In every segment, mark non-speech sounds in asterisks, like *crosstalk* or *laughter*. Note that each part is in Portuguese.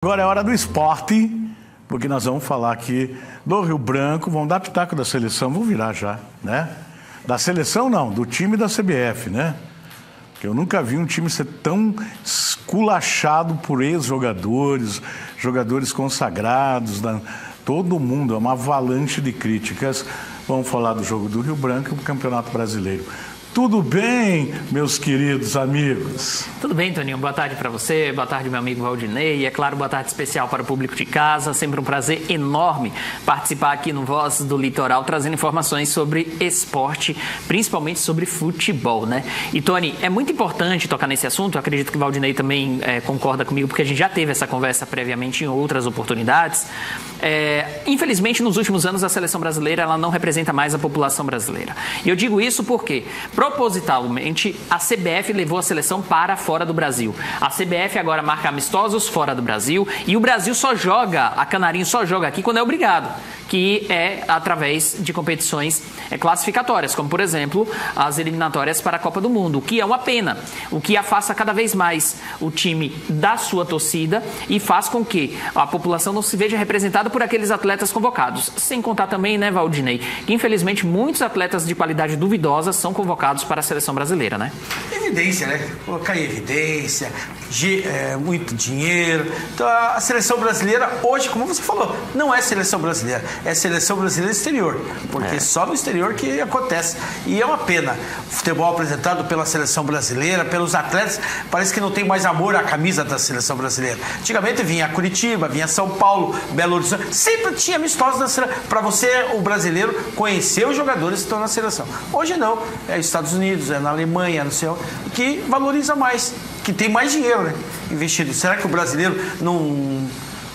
Agora é hora do esporte, porque nós vamos falar aqui do Rio Branco, vamos dar pitaco da seleção, vou virar já, né? Da seleção não, do time da CBF, né? Porque eu nunca vi um time ser tão esculachado por ex-jogadores, jogadores consagrados, da, todo mundo, é uma avalanche de críticas. Vamos falar do jogo do Rio Branco e do Campeonato Brasileiro. Tudo bem, meus queridos amigos? Tudo bem, Toninho. Boa tarde para você, boa tarde, meu amigo Valdinei. E é claro, boa tarde especial para o público de casa. Sempre um prazer enorme participar aqui no Voz do Litoral, trazendo informações sobre esporte, principalmente sobre futebol, né? E, Tony, é muito importante tocar nesse assunto. Eu acredito que o Valdinei também é, concorda comigo, porque a gente já teve essa conversa previamente em outras oportunidades. É, infelizmente, nos últimos anos, a seleção brasileira ela não representa mais a população brasileira. E eu digo isso porque, propositalmente, a CBF levou a seleção para fora do Brasil. A CBF agora marca amistosos fora do Brasil e o Brasil só joga, a Canarinho só joga aqui quando é obrigado, que é através de competições é, classificatórias, como, por exemplo, as eliminatórias para a Copa do Mundo, o que é uma pena, o que afasta cada vez mais o time da sua torcida e faz com que a população não se veja representada por aqueles atletas convocados. Sem contar também, né, Valdinei, que infelizmente muitos atletas de qualidade duvidosa são convocados para a seleção brasileira, né? Evidência, né? Colocar em evidência, é, muito dinheiro. Então a seleção brasileira, hoje, como você falou, não é seleção brasileira, é seleção brasileira exterior. Porque é. só no exterior que acontece. E é uma pena. O futebol apresentado pela seleção brasileira, pelos atletas, parece que não tem mais amor à camisa da seleção brasileira. Antigamente vinha Curitiba, vinha São Paulo, Belo Horizonte sempre tinha amistosos para você, o brasileiro, conhecer os jogadores que estão na seleção. Hoje não, é Estados Unidos, é na Alemanha, não sei que valoriza mais, que tem mais dinheiro né, investido. Será que o brasileiro não,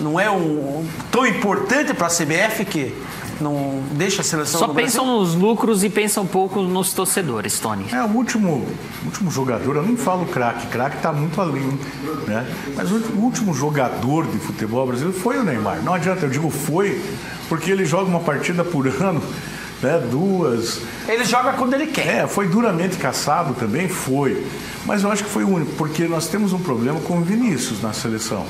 não é um, tão importante para a CBF que não deixa a seleção Só pensam Brasil? nos lucros e pensam um pouco nos torcedores, Tony. É, o último, último jogador, eu nem falo craque, craque está muito além, né? Mas o último jogador de futebol brasileiro foi o Neymar. Não adianta, eu digo foi, porque ele joga uma partida por ano, né? Duas. Ele joga quando ele quer. É, foi duramente caçado também, foi. Mas eu acho que foi o único, porque nós temos um problema com o Vinícius na seleção.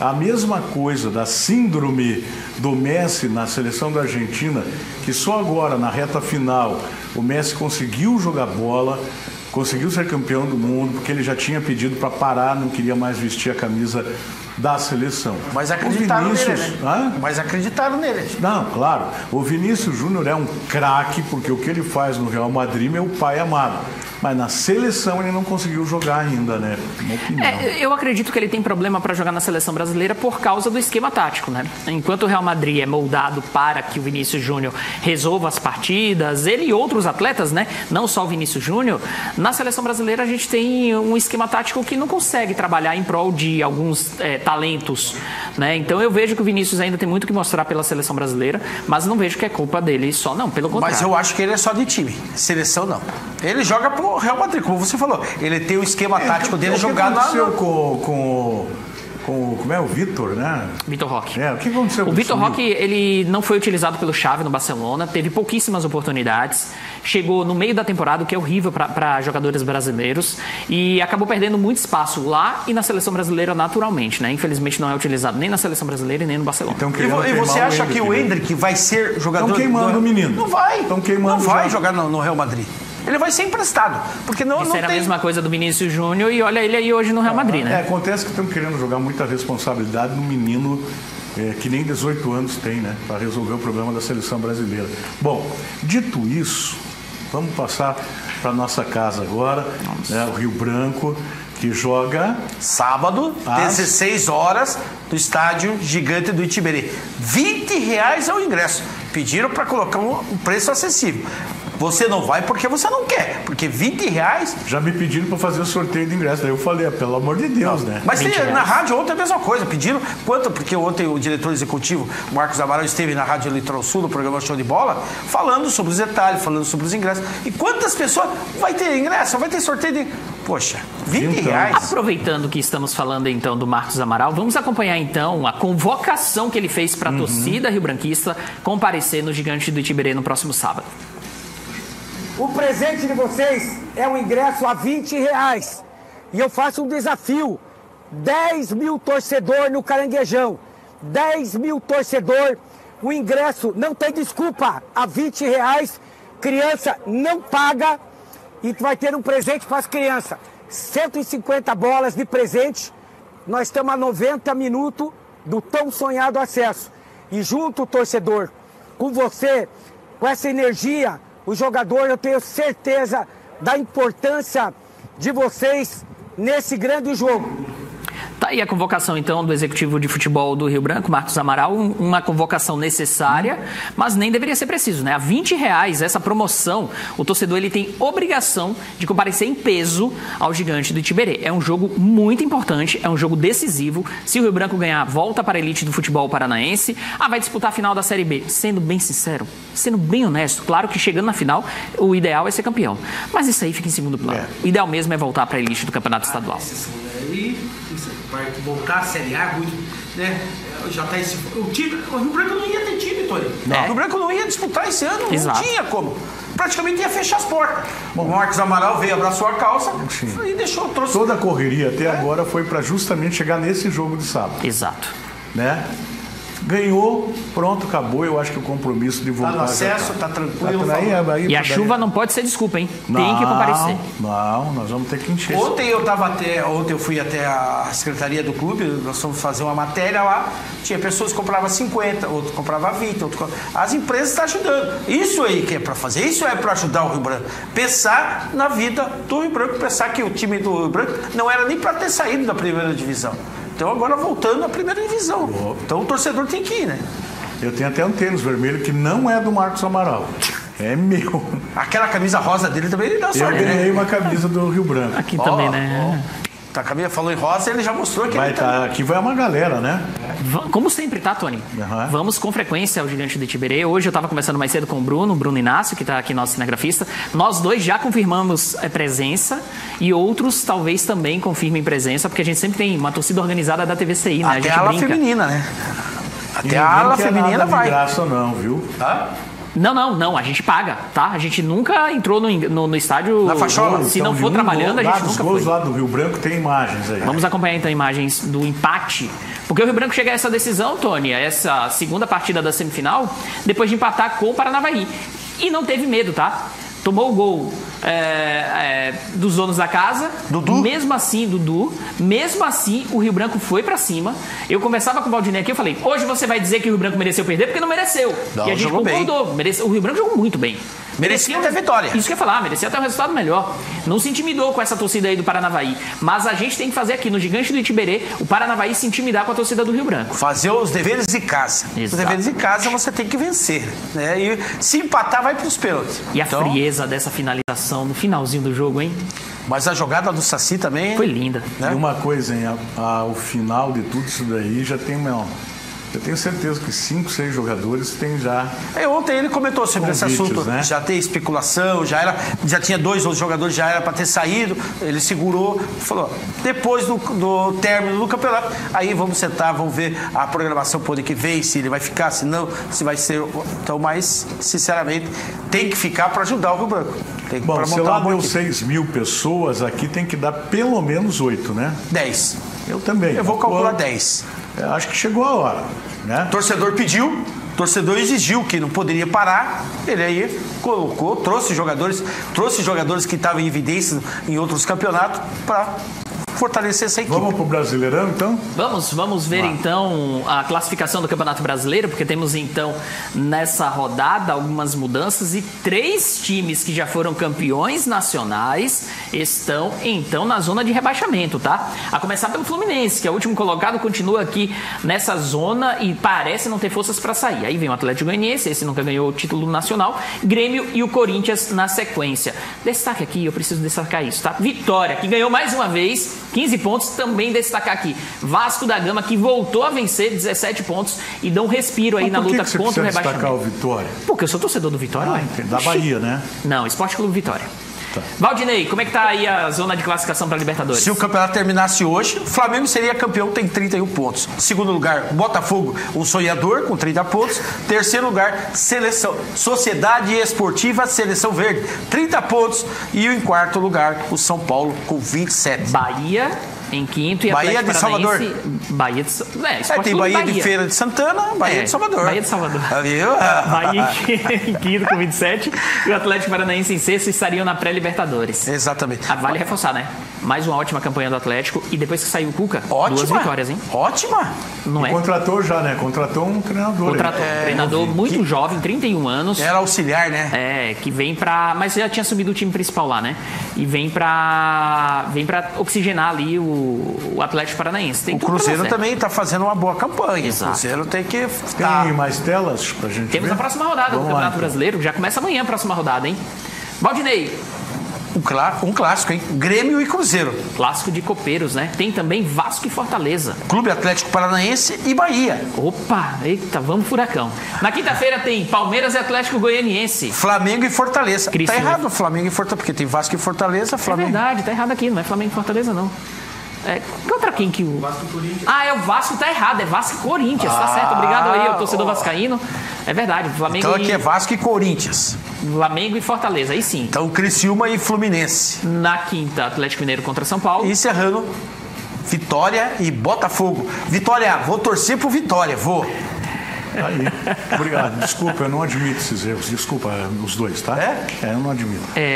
A mesma coisa da síndrome do Messi na seleção da Argentina, que só agora, na reta final, o Messi conseguiu jogar bola, conseguiu ser campeão do mundo, porque ele já tinha pedido para parar, não queria mais vestir a camisa da seleção. Mas acreditaram Vinícius, nele, né? Mas acreditaram nele. Não, claro. O Vinícius Júnior é um craque, porque o que ele faz no Real Madrid, meu pai amado. Mas na seleção ele não conseguiu jogar ainda, né? É, eu acredito que ele tem problema para jogar na seleção brasileira por causa do esquema tático, né? Enquanto o Real Madrid é moldado para que o Vinícius Júnior resolva as partidas, ele e outros atletas, né? Não só o Vinícius Júnior, na seleção brasileira a gente tem um esquema tático que não consegue trabalhar em prol de alguns é, talentos, né? Então eu vejo que o Vinícius ainda tem muito que mostrar pela seleção brasileira, mas não vejo que é culpa dele só, não, pelo contrário. Mas eu acho que ele é só de time, seleção não. Ele joga por o Real Madrid, como você falou. Ele tem o esquema é, tático dele jogado lá. No... com, com com como é o Vitor, né? Vitor Roque. É, o que aconteceu? O Vitor Roque ele não foi utilizado pelo Xavi no Barcelona, teve pouquíssimas oportunidades, chegou no meio da temporada, o que é horrível para jogadores brasileiros e acabou perdendo muito espaço lá e na seleção brasileira naturalmente, né? Infelizmente não é utilizado nem na seleção brasileira e nem no Barcelona. Então, e, e você acha o que o Hendrick vai ser jogador? Estão queimando do... o menino. Não vai. Estão queimando. Não vai jogar no, no Real Madrid ele vai ser emprestado. Porque não, Isso não era tem... a mesma coisa do Vinícius Júnior e olha ele aí hoje no Real Madrid, né? É, acontece que estão querendo jogar muita responsabilidade no menino é, que nem 18 anos tem, né? Para resolver o problema da seleção brasileira. Bom, dito isso, vamos passar para nossa casa agora, né, o Rio Branco, que joga sábado, às 16 horas, no estádio gigante do Itiberê. 20 reais é o ingresso. Pediram para colocar um preço acessível. Você não vai porque você não quer. Porque 20 reais. Já me pediram para fazer o sorteio de ingresso. Daí eu falei, ah, pelo amor de Deus, não. né? Mas tem, na rádio ontem é a mesma coisa. Pediram quanto? Porque ontem o diretor executivo, Marcos Amaral, esteve na Rádio Litoral Sul, no programa Show de Bola, falando sobre os detalhes, falando sobre os ingressos. E quantas pessoas vai ter ingresso? Vai ter sorteio de. Poxa, 20 então, reais. Aproveitando que estamos falando então do Marcos Amaral, vamos acompanhar então a convocação que ele fez para a uhum. torcida rio-branquista comparecer no Gigante do Itiberê no próximo sábado. O presente de vocês é um ingresso a 20 reais. E eu faço um desafio 10 mil torcedor no Caranguejão. 10 mil torcedor. O ingresso não tem desculpa. A 20 reais. Criança não paga. E vai ter um presente para as crianças. 150 bolas de presente. Nós estamos a 90 minutos do tão sonhado acesso. E junto, torcedor, com você, com essa energia, o jogador, eu tenho certeza da importância de vocês nesse grande jogo. Aí a convocação, então, do executivo de futebol do Rio Branco, Marcos Amaral, uma convocação necessária, mas nem deveria ser preciso, né? A 20 reais, essa promoção, o torcedor ele tem obrigação de comparecer em peso ao gigante do Itiberê. É um jogo muito importante, é um jogo decisivo. Se o Rio Branco ganhar, volta para a elite do futebol paranaense. Ah, vai disputar a final da Série B. Sendo bem sincero, sendo bem honesto, claro que chegando na final, o ideal é ser campeão. Mas isso aí fica em segundo plano. É. O ideal mesmo é voltar para a elite do campeonato estadual. Vai voltar a Série A, muito, né? Já tá esse, o, time, o Rio Branco não ia ter time, Tony. Não. O Rio Branco não ia disputar esse ano, Exato. não tinha como. Praticamente ia fechar as portas. Bom, o Marcos Amaral veio, abraçou a calça sim. e deixou, trouxe. Toda a correria até é. agora foi para justamente chegar nesse jogo de sábado. Exato. Né? Ganhou, pronto, acabou. Eu acho que o compromisso de voltar. Tá no acesso, tá, tá tranquilo. Tá aí, aí, e a chuva não pode ser desculpa, hein? Não, Tem que comparecer. Não, nós vamos ter que encher. Ontem eu tava até, ontem eu fui até a secretaria do clube, nós fomos fazer uma matéria lá. Tinha pessoas que compravam 50, outro comprava 20, outro As empresas estão tá ajudando. Isso aí que é para fazer, isso é para ajudar o Rio Branco. Pensar na vida do Rio Branco, pensar que o time do Rio Branco não era nem para ter saído da primeira divisão. Então agora voltando à primeira divisão. Então o torcedor tem que ir, né? Eu tenho até um tênis vermelho que não é do Marcos Amaral. É meu. Aquela camisa rosa dele também ele dá sorte. Eu ganhei né? uma camisa do Rio Branco. Aqui oh, também, né? Oh. Tá, a Camila falou em rosa, ele já mostrou que vai ele tá... Aqui vai uma galera, né? Como sempre, tá, Tony? Uhum. Vamos com frequência ao Gigante de Tiberê. Hoje eu estava conversando mais cedo com o Bruno, Bruno Inácio, que está aqui nosso cinegrafista. Nós dois já confirmamos é, presença e outros talvez também confirmem presença, porque a gente sempre tem uma torcida organizada da TVCI, né? Até a, a ala brinca. feminina, né? Até a ala feminina vai. Não graça não, viu? Tá? Não, não, não. A gente paga, tá? A gente nunca entrou no, no, no estádio. Na fachola. Se então, não for um trabalhando, a gente nunca gols foi. lá do Rio Branco tem imagens aí. Vamos acompanhar então imagens do empate. Porque o Rio Branco chega a essa decisão, Tony, a essa segunda partida da semifinal, depois de empatar com o Paranavaí. E não teve medo, tá? tomou o gol é, é, dos donos da casa. Dudu. Mesmo assim, Dudu. Mesmo assim, o Rio Branco foi para cima. Eu conversava com o Valdinei aqui, eu falei: hoje você vai dizer que o Rio Branco mereceu perder porque não mereceu. Não, e a gente concordou. Mereceu, o Rio Branco jogou muito bem. Merecia até vitória. Isso que eu ia falar, merecia até um resultado melhor. Não se intimidou com essa torcida aí do Paranavaí. Mas a gente tem que fazer aqui no Gigante do Itiberê o Paranavaí se intimidar com a torcida do Rio Branco. Fazer os deveres de casa. Exato. Os deveres de casa você tem que vencer. Né? E se empatar, vai para os pênaltis. E a então... frieza dessa finalização no finalzinho do jogo, hein? Mas a jogada do Saci também. Foi linda. Né? E uma coisa, hein? A, a, o final de tudo isso daí já tem uma eu tenho certeza que cinco, seis jogadores têm já. É, ontem ele comentou sobre esse assunto. Né? Já tem especulação, já era, já tinha dois outros jogadores, já era para ter saído. Ele segurou, falou: depois do, do término do campeonato, aí vamos sentar, vamos ver a programação por que vem, se ele vai ficar, se não, se vai ser. Então, mas, sinceramente, tem que ficar para ajudar o Rio Branco. Tem que, Bom, se lá deu 6 mil pessoas, aqui tem que dar pelo menos oito, né? 10. Eu também. Eu vou calcular 10. Acho que chegou a hora. Né? Torcedor pediu, torcedor exigiu que não poderia parar, ele aí colocou, trouxe jogadores, trouxe jogadores que estavam em evidência em outros campeonatos para fortalecer essa equipe. Vamos para o Brasileirão, então? Vamos, vamos ver, então, a classificação do Campeonato Brasileiro, porque temos, então, nessa rodada algumas mudanças e três times que já foram campeões nacionais estão, então, na zona de rebaixamento, tá? A começar pelo Fluminense, que é o último colocado, continua aqui nessa zona e parece não ter forças para sair. Aí vem o Atlético Goianiense, esse nunca ganhou o título nacional, Grêmio e o Corinthians na sequência. Destaque aqui, eu preciso destacar isso, tá? Vitória, que ganhou mais uma vez 15 pontos. Também destacar aqui Vasco da Gama, que voltou a vencer 17 pontos e dá um respiro aí Mas na luta que contra o rebaixamento. destacar o Vitória? Porque eu sou torcedor do Vitória, ah, Da Bahia, né? Não, Esporte Clube Vitória. Tá. Valdinei, como é que tá aí a zona de classificação para Libertadores? Se o campeonato terminasse hoje, o Flamengo seria campeão, tem 31 pontos. Segundo lugar, Botafogo, um sonhador, com 30 pontos. Terceiro lugar, Seleção, Sociedade Esportiva Seleção Verde, 30 pontos. E em quarto lugar, o São Paulo, com 27. Bahia em quinto e Bahia Atlético de Salvador. Paranaense. Bahia de Sa- É, É, tem Clube Bahia, de Feira de Santana, Bahia É, de Salvador. Bahia de Salvador. Viu? *laughs* Bahia em *laughs* quinto com 27 e o Atlético Paranaense em sexto estariam na pré-Libertadores. Exatamente. Ah, Vale reforçar, né? Mais uma ótima campanha do Atlético e depois que saiu o Cuca, Ótima. duas vitórias, hein? Ótima. Não é? Contratou já, né? Contratou um treinador. Contratou um treinador muito jovem, 31 anos. Era auxiliar, né? É, que vem pra. Mas já tinha subido o time principal lá, né? E vem pra. Vem pra oxigenar ali o, o Atlético Paranaense. Tem O Cruzeiro também está fazendo uma boa campanha. Exato. O Cruzeiro tem que. Tem tá. mais telas pra gente Temos ver? a próxima rodada do Vamos lá, Campeonato então. Brasileiro. Já começa amanhã a próxima rodada, hein? Valdinei, Um, clá- um clássico, hein? Grêmio e Cruzeiro. clássico de copeiros, né? Tem também Vasco e Fortaleza. Clube Atlético Paranaense e Bahia. Opa, eita, vamos furacão. Na quinta-feira tem Palmeiras e Atlético Goianiense. Flamengo e Fortaleza. Cristo, tá né? errado Flamengo e Fortaleza, porque tem Vasco e Fortaleza, É Flamengo. verdade, tá errado aqui, não é Flamengo e Fortaleza, não. É, contra quem que o. Vasco e Corinthians. Ah, é o Vasco, tá errado, é Vasco e Corinthians, tá certo. Obrigado aí, o torcedor vascaíno. É verdade, Flamengo, Então aqui e, é Vasco e Corinthians. Flamengo e Fortaleza, aí sim. Então Criciúma e Fluminense. Na quinta, Atlético Mineiro contra São Paulo. E encerrando, Vitória e Botafogo. Vitória, vou torcer pro Vitória, vou. Tá aí. Obrigado. Desculpa, eu não admito esses erros. Desculpa, os dois, tá? É? É, eu não admito.